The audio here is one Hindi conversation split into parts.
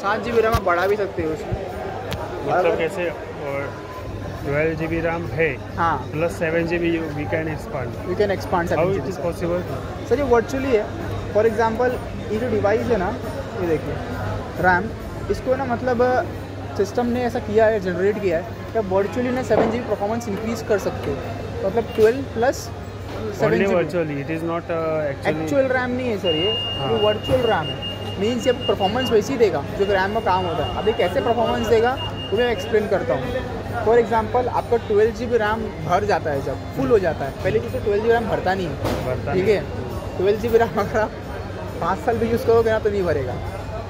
सात जी बी रैम आप बढ़ा भी सकते हो उसमें। मतलब कैसे और ट्वेल्व जी बी रैम है। हाँ plus seven G B we can expand you can expand how it is possible sir ये वर्चुअली है। फॉर एग्जांपल ये जो डिवाइस है ना ये देखिए रैम इसको ना मतलब सिस्टम ने ऐसा किया है जनरेट किया है कि वर्चुअली ना सेवन जी परफॉर्मेंस इंक्रीज कर सकते हो। मतलब twelve plus seven G virtually it is not actual RAM नहीं है सर हाँ। ये वर्चुअल रैम है। मीन्स ये परफॉर्मेंस वैसे ही देगा जो रैम में काम होता है। अभी कैसे परफॉर्मेंस देगा वो मैं एक्सप्लेन करता हूँ। फॉर एग्ज़ाम्पल आपका ट्वेल्व जी बी रैम भर जाता है जब फुल हो जाता है। पहले जैसे ट्वेल्व जी बी रैम भरता नहीं है। ठीक है? ट्वेल्व जी बी रैम अगर आप पाँच साल भी यूज़ करोगे ना तो नहीं भरेगा।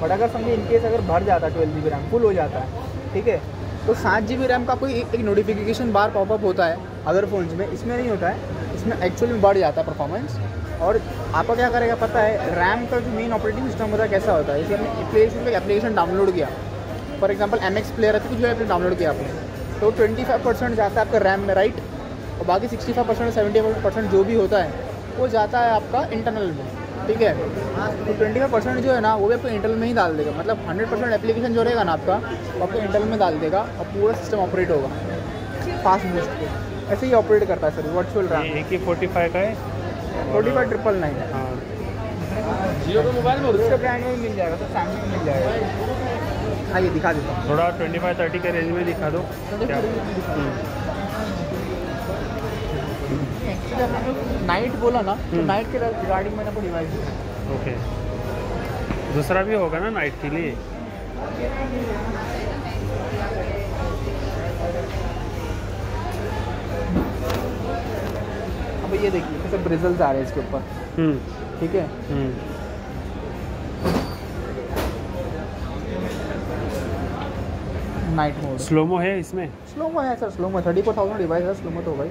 बट अगर समझिए इनकेस अगर भर जाता है twelve G B RAM full हो जाता है। ठीक है? तो सात जी बी रैम का कोई एक, एक नोटिफिकेशन बार पॉपअप होता है अदर फोन्स में। इसमें नहीं होता है। इसमें एक्चुअली में बढ़ जाता है परफॉर्मेंस और आपका क्या करेगा पता है रैम का जो मेन ऑपरेटिंग सिस्टम होता है, कैसा होता है? जैसे हमने प्ले स्टोर एप्लीकेशन डाउनलोड किया। For example M X player है तो कुछ भी एप्लीकेशन डाउनलोड किया आपने। तो ट्वेंटी फाइव परसेंट जाता है आपका रैम में राइट और बाकी sixty five percent seventy five percent जो भी होता है, वो जाता है आपका इंटरनल में, ठीक है? तो ट्वेंटी फाइव परसेंट जो है ना, वो भी आपको इंटरनल में ही डाल देगा। मतलब हंड्रेड परसेंट एप्लीकेशन जो रहेगा ना आपका, वो आपको इंटरनल में डाल देगा और पूरा सिस्टम ऑपरेट होगा। फास्ट बूस्ट पे। ऐसे ही ऑपरेट करता है सर वर्चुअल रैम एक ही फोर्टी फाइव का है। Forty five triple nine. हाँ जियो के मोबाइल में उसके ब्रांड में मिल जाएगा सर सैमसंग मिल जाएगा। आइए दिखा देता हूँ। थोड़ा ट्वेंटी फाइव थर्टी के रेंज में दिखा दो। क्या? हम्म, नाइट बोला ना तो हम्म। नाइट के रिगार्डिंग मैंने आपको डिवाइस ओके दूसरा भी होगा ना नाइट के लिए? अब ये देखिए कैसे ब्रिजल्स आ रहे हैं इसके ऊपर। हम्म। ठीक है? नाइट मोड स्लोमो है इसमें? स्लोमो है sir slo mo thirty four thousand device है स्लोमो तो भाई।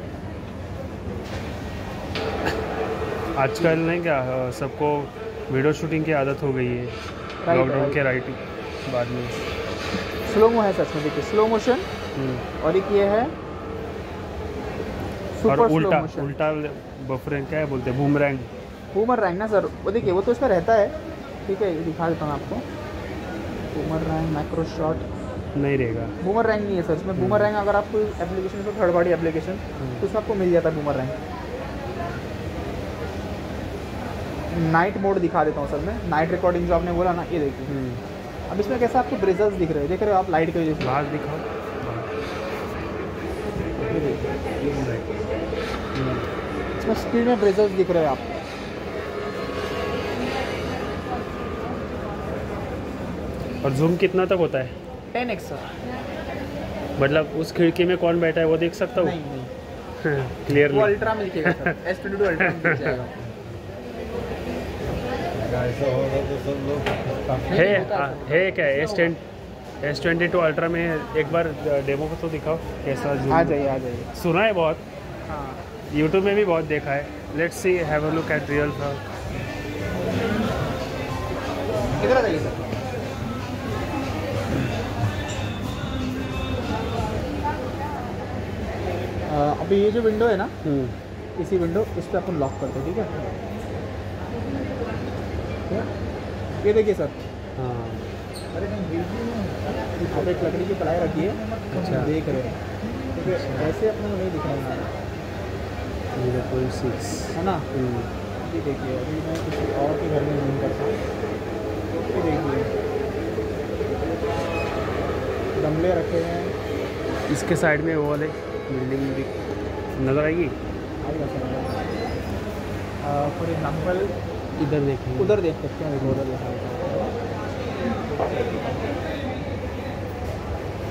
आजकल नहीं क्या सबको वीडियो शूटिंग की आदत हो गई है। लॉकडाउन के राइट बाद में। स्लोमो है सर इसमें देखिए स्लो मोशन हम्म। और एक ये है और उल्टा उल्टा बफरिंग क्या है बोलते हैं बूमरैंग बूमर रैंक ना सर वो देखिए वो तो इसमें रहता है। ठीक है ये दिखा देता हूँ आपको। बूमर रैंक माइक्रो शॉट नहीं रहेगा। बूमर रैंक नहीं है सर इसमें बूमर रैंक अगर आपको एप्लीकेशन को थर्ड पार्टी एप्लीकेशन हम्म। तो उसमें आपको मिल जाता है बूमर रैंक नाइट मोड दिखा देता हूँ सर मैं। नाइट रिकॉर्डिंग जो आपने बोला ना ये देखिए। हम्म। अब इसमें कैसा आपको ब्रिजल्स दिख रहे हैं? देख रहे हो आप लाइट के वजह से। बाहर दिखाओ। ये देखिए। हम्म। इसमें स्क्रीन में ब्रिजल्स दिख रहे हैं आप। और जूम कितना तक होता है? टेन एक्स मतलब उस खिड़की में कौन बैठा है वो देख सकता हूँ? नहीं वो अल्ट्रा में दिखेगा एस ट्वेंटी टू अल्ट्रा में दिख जाएगा। ऐसा होगा सब लोग काफ़ी है हाँ। है क्या? S ten S twenty two ultra में एक बार डेमो को तो दिखाओ कैसा आ जाइए आ जाइए। सुना है बहुत? हाँ। यूट्यूब में भी बहुत देखा है। Let's see have a look at real किधर आ जाइए सर? अ, अभी ये जो विंडो है ना इसी विंडो इस पर अपन लॉक करते हैं ठीक है? ये देखिए सर। हाँ। आप एक लकड़ी की पढ़ाई रखी है। अच्छा। देख रहे हैं। ठीक है? ऐसे अपने को नहीं दिखना है। ज़ीरो पॉइंट सिक्स है ना? ये देखिए अभी मैं किसी और के घर में जूम करता। हूँ देखिए। गमले रखे हैं। इसके साइड में वो वाले बिल्डिंग भी। नज़र आएगी? फॉर एग्ज़ाम्पल इधर देखेंगे। उधर देख सकते हैं देखो उधर दिखा।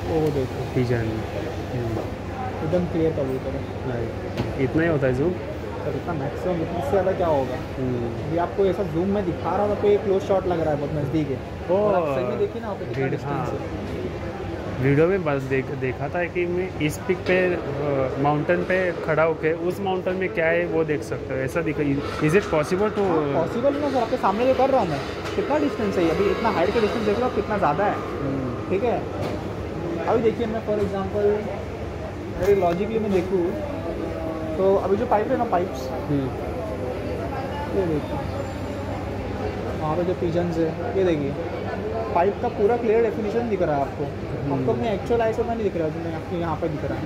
वो देखो। पिजन एकदम क्लियर कबूतर है इतना ही होता है जूम सर इतना मैक्सिमम इससे ज़्यादा क्या होगा? अभी आपको ऐसा जूम में दिखा रहा था तो ये क्लोज शॉट लग रहा है बहुत नज़दीक है। और सही में देखिए ना आप हाँ। वीडियो में बस देख देखा था कि मैं इस पिक पे माउंटेन पे खड़ा होकर उस माउंटेन में क्या है वो देख सकते हो ऐसा दिखा is it possible to possible ना सर आपके सामने जो कर रहा हूँ मैं कितना डिस्टेंस है अभी इतना हाइट का डिस्टेंस देख लो कितना ज़्यादा है। ठीक है? अभी देखिए मैं फॉर एग्ज़ाम्पल मेरी लॉजिकली मैं देखूँ तो अभी जो पाइप है ना पाइप्स ये देखिए। वहाँ पे जो पिजन्स है ये देखिए। पाइप का पूरा क्लियर डेफिनेशन दिख रहा है आपको। आपको अपने एक्चुअल आई में नहीं दिख रहा है जो मैं आपको यहाँ पर दिख रहा है।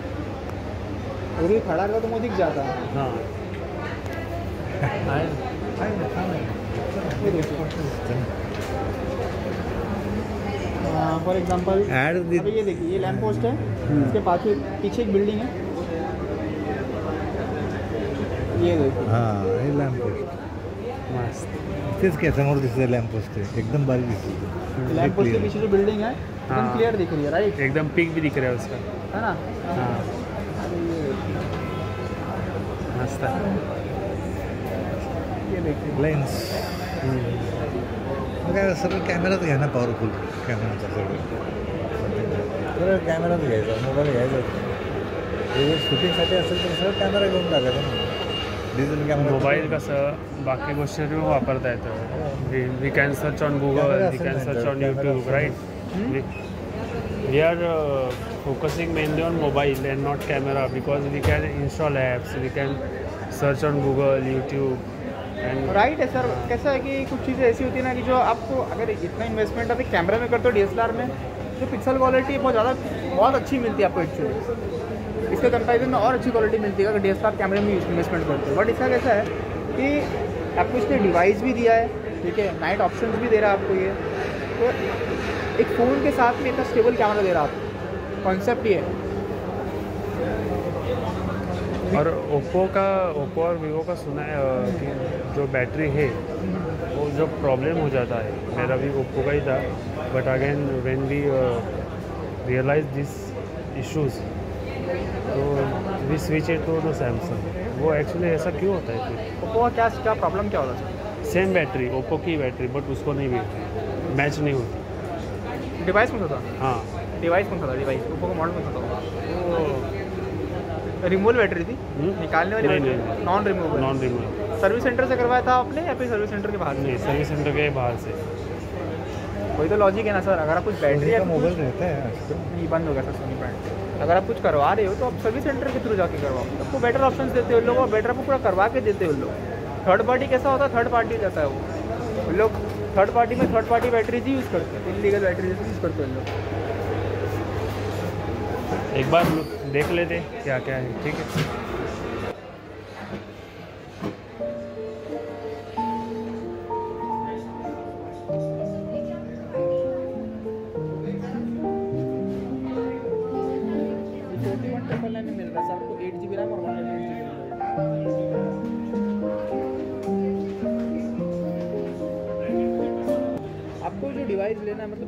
और ये खड़ा रहेगा तो मुझे दिख जाता। है। हाँ। ये देखिए। फॉर अभी ये देखिए ये लैम्प पोस्ट है। इसके पाछे पीछे एक बिल्डिंग है। ये देखिए हाँ हे लॅम्प पोस्ट मस्त। तेच काय समोर दिसतंय लॅम्प पोस्ट आहे एकदम बारीक दिसतंय लैम्प पोस्ट के पीछे जो बिल्डिंग है एकदम हाँ। क्लियर दिख रही है राइट एकदम पिक भी दिख रहा है उसका। है ना? हाँ। मस्त ये देखिए। हम्म. मग काय सगळं कॅमेराच घ्या ना पॉवरफुल कॅमेराचा सगळं सगळं कॅमेराच घ्यायचा मोबाईल घ्यायचा हे शूटिंगसाठी असेल तर सगळं कॅमेरा घेऊन टाकायचा मोबाईल कसं बाकी गोष्टींवर वापरता येतं we we can search on Google we can search on YouTube right we are focusing mainly on mobile and not camera because we can install apps we can search on Google YouTube and right है सर कैसा है कि कुछ चीज़ें ऐसी होती है ना कि जो आपको अगर इतना इन्वेस्टमेंट आप कैमरा में करते हो डी में जो पिक्सल क्वालिटी बहुत ज़्यादा बहुत अच्छी मिलती है आपको एक्चुअली इसके कंपैरिजन में और अच्छी क्वालिटी मिलती है अगर डी एस कैमरे में इन्वेस्टमेंट करते हो बट इसका कैसा है कि आपको इसने डिवाइस भी दिया है, ठीक है? नाइट ऑप्शन भी दे रहा है आपको ये। तो एक फ़ोन के साथ में इतना स्टेबल कैमरा दे रहा है आपको कॉन्सेप्ट ये है। और ओप्पो का ओप्पो और वीवो का सुना है कि जो बैटरी है, वो जो प्रॉब्लम हो जाता है। मेरा भी ओप्पो का ही था। But again when we realise this issues तो we switch it to the Samsung वो एक्चुअली ऐसा क्यों होता है फिर ओप्पो का क्या क्या प्रॉब्लम क्या होता है? सेम बैटरी ओप्पो की बैटरी बट उसको नहीं मिलती। मैच नहीं होती। डिवाइस कौन सा था? हाँ। डिवाइस कौन सा था? डिवाइस ओप्पो का मॉडल कौन सा था? वो रिमूवल बैटरी थी? हम्म? निकालने वाली नहीं, नहीं, non removal non remove service centre से करवाया था आपने या फिर सर्विस सेंटर के बाहर नहीं सर्विस सेंटर के बाहर से। वही तो लॉजिक है ना सर अगर आप कुछ बैटरी या मोबाईल रहता है नहीं बंद हो गया सर सोनी ब्रांड अगर आप कुछ करवा रहे हो तो आप सर्विस सेंटर के थ्रू जाके करवाओ। आपको बेटर ऑप्शन देते हो लोग और बेटर आपको पूरा करवा के देते हो लोग थर्ड पार्टी कैसा होता है? थर्ड पार्टी जाता है वो। उन लोग थर्ड पार्टी में थर्ड पार्टी बैटरीज ही यूज़ करते हैं। इलीगल बैटरीज यूज़ करते हैं लोग। एक बार देख लेते क्या क्या है, ठीक है?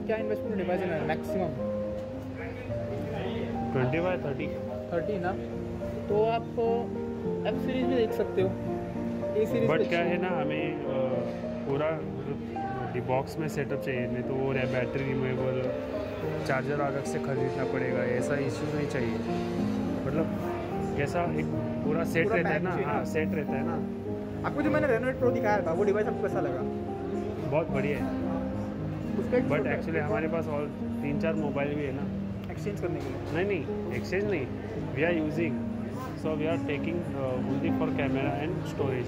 क्या इन्वेस्टमेंट डिवाइस लेना है maximum twenty by thirty thirty ना? तो आप एफ़ सीरीज़ भी देख सकते हो। ए सीरीज़ बट क्या है ना हमें पूरा बॉक्स में सेटअप चाहिए नहीं तो वो बैटरी रिमूवेबल चार्जर अलग से खरीदना पड़ेगा ऐसा इश्यू नहीं चाहिए। मतलब कैसा एक पूरा सेट पूरा रहता है ना हाँ सेट रहता है ना। आपको जो मैंने रेनोवेट प्रो दिखाया था वो डिवाइस आपको कैसा लगा? बहुत बढ़िया है। बट एक्चुअली हमारे पास और तीन चार मोबाइल भी है ना। एक्सचेंज करने के लिए। नहीं नहीं एक्सचेंज नहीं। We are using so we are taking only for camera and storage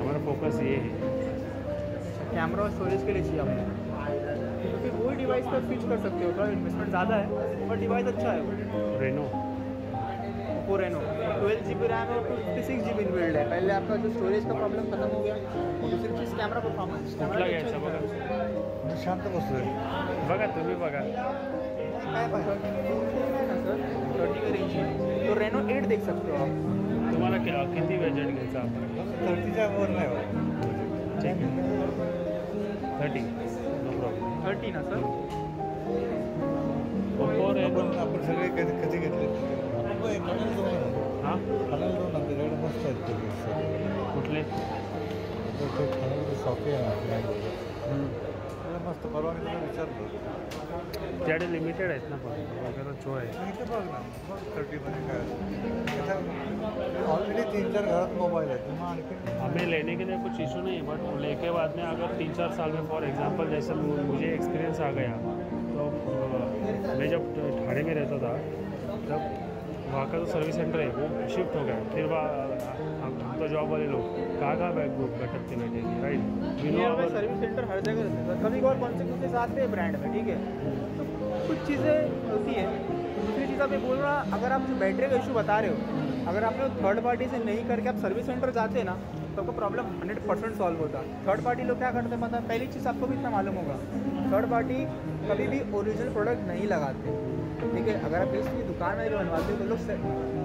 हमारा फोकस ये है। कैमरा और स्टोरेज के लिए चाहिए आपको। तो फिर वही डिवाइस पर स्विच कर सकते हो थोड़ा इन्वेस्टमेंट ज़्यादा है पर डिवाइस अच्छा है Reno Oppo Reno twelve G B RAM और fifty six G B inbuilt है। पहले आपका जो स्टोरेज का प्रॉब्लम खत्म हो गया और दूसरी चीज़ कैमरा परफॉर्मेंस घ्यायचा शांत बसलोय बघा तुम्ही बघा काय सर थर्टी का रेंज है। तो रेनो एट देख सकते हो आप। तुम्हाला किती बजेट घ्यायचं आपण थर्टीच्या वर नाही हो. ठीक आहे थर्टी। नो प्रॉब्लेम थर्टी ना सर। आपण सगळे कधी कधी घेतले? त्याला मस्त लिमिटेड आहेत ना। पण वगैरे जो आहे इथं बघ ना बघ थर्टीमध्ये काय ऑलरेडी तीन चार घरात मोबाईल आहे मग आणखी हमें लेने के लिए कुछ इशू नहीं बट लेके बाद में अगर तीन चार साल में फॉर एग्जांपल जैसे मुझे एक्सपीरियंस आ गया तो मैं जब ठाणे में रहता था तब वहाँ का जो सर्विस सेंटर है वो शिफ्ट हो गया। फिर वहाँ हम तो जॉब वाले लोग कहाँ कहाँ बैठ भटकते बैठेंगे राइट सर्विस सेंटर हर जगह रहते हैं कभी और कॉन्सेप्ट के साथ में ब्रांड में ठीक है? तो कुछ चीज़ें होती है। दूसरी चीज़ आप ये बोल रहा अगर आप जो बैटरी का इशू बता रहे हो अगर आपने थर्ड पार्टी से नहीं करके आप सर्विस सेंटर जाते हैं ना तो आपका प्रॉब्लम हंड्रेड परसेंट सॉल्व होता। है थर्ड पार्टी लोग क्या करते हैं पता? पहली चीज़ आपको भी इतना मालूम होगा। थर्ड पार्टी कभी भी ओरिजिनल प्रोडक्ट नहीं लगाते। ठीक है? अगर आप किसी दुकान में भी बनवाते हो तो लोग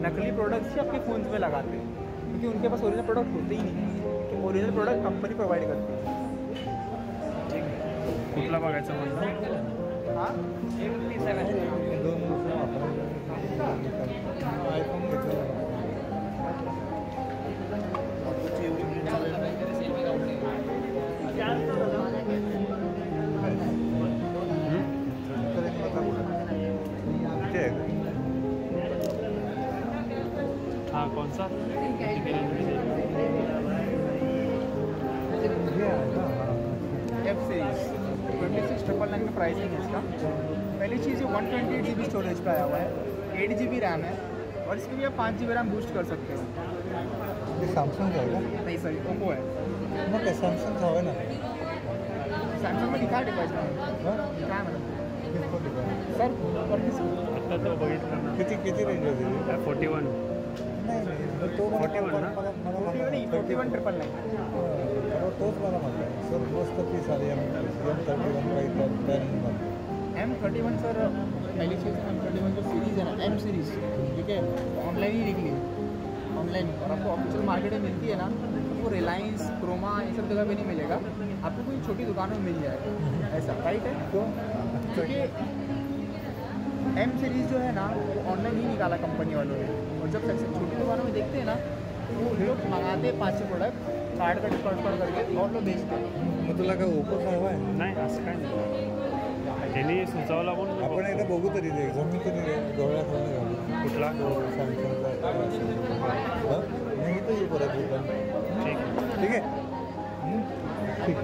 नकली प्रोडक्ट्स ही आपके फ़ोन में लगाते हैं। क्योंकि उनके पास ओरिजिनल प्रोडक्ट होते ही नहीं कि ओरिजिनल प्रोडक्ट कंपनी प्रोवाइड करती है। कुठला बघायचा म्हणलं? हाँ? एट्टी सेवन हे दोन वर्ष वापरायला आयफोन घेतला. F series twenty six triple nine में प्राइसिंग है इसका पहली चीज़ ये one twenty eight G B storage पे आया हुआ है एट जी बी रैम है और इसके लिए आप पाँच जी बी रैम बूस्ट कर सकते हो हे सॅमसंग का नहीं सर ओप्पो है काय सॅमसंग हवं ना सैमसंग में दिखा डिवाइस दिखा है? सर तो ना किती किती रेंज होती फोर्टी वन नाही नाही मला 41 ना? मला- मला फोर्टी वन नहीं फोर्टी वन ट्रिपल नाइन तो तोच मला म्हणतो सर मस्त पीस आली एम थर्टी वन सर पहली चीज़ एम थर्टी वन जो सीरीज़ है ना एम सीरीज़ ठीक है? ऑनलाइन ही निकली ऑनलाइन और आपको ऑफिशियल मार्केट में मिलती है ना वो रिलायंस क्रोमा ये सब जगह पे नहीं मिलेगा। आपको कोई छोटी दुकानों में मिल जाएगा। ऐसा राइट है? तो क्योंकि एम सीरीज़ जो है ना वो ऑनलाइन ही निकाला कंपनी वालों ने। और जब छोटी दुकानों में देखते हैं ना तो वो लोग मंगाते हैं पाँच छः प्रोडक्ट कार्ड का डिस्काउंट कर करके और लोग बेचते हैं। मग तुला काय ओप्पोचा हवा आहे नाही असं काय नाही। त्यांनी सुचावं लागून आपण एकदा बघू तरी ते ज़मीन तरी रे डोळ्यात घालू कुठला सॅमसंगचा हा? नाही इथं येऊ परत ठीक ठीक आहे हं? ठीक।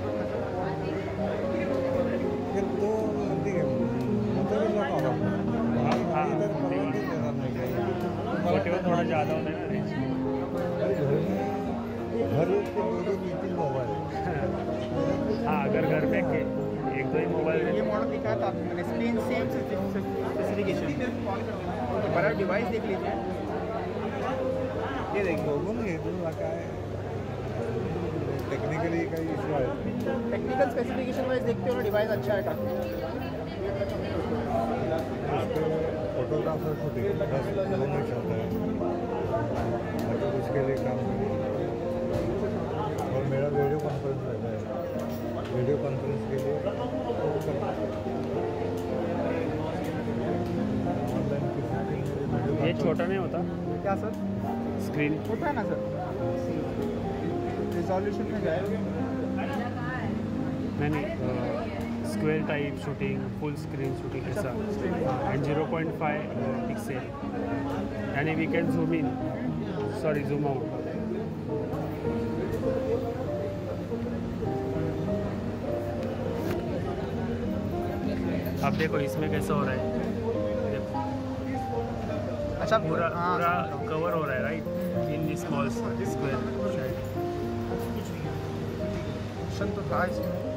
फोर्टी वन थोडा ना रेंज घर में के मोबाइल हाँ। अगर घर में के एक दो ही मोबाइल ये मॉडल दिखा था आपको मैंने स्क्रीन सेम स्पेसिफिकेशन तो बड़ा डिवाइस देख लीजिए। ये देखिए बघून घे तुला काय टेक्निकली काही इश्यू आहे टेक्निकल स्पेसिफिकेशन वाइज देखते हो ना डिवाइस अच्छा है काफ़ी। फोटोग्राफर शूटिंग बस नहीं चाहता है। मतलब उसके लिए काम और मेरा वीडियो कॉन्फ्रेंस रहता है। वीडियो कॉन्फ्रेंस के लिए ये छोटा नहीं होता। क्या सर? स्क्रीन होता है ना सर? रिजोल्यूशन में जाए नहीं नहीं square type shooting full screen shooting ऐसा। And zero point five pixel आणि we can zoom in sorry zoom out अब देखो इसमें कैसा हो रहा है? देखो। अच्छा पूरा हाँ, पूरा हूँ। कवर हो रहा है right in small square option तो था इसमें।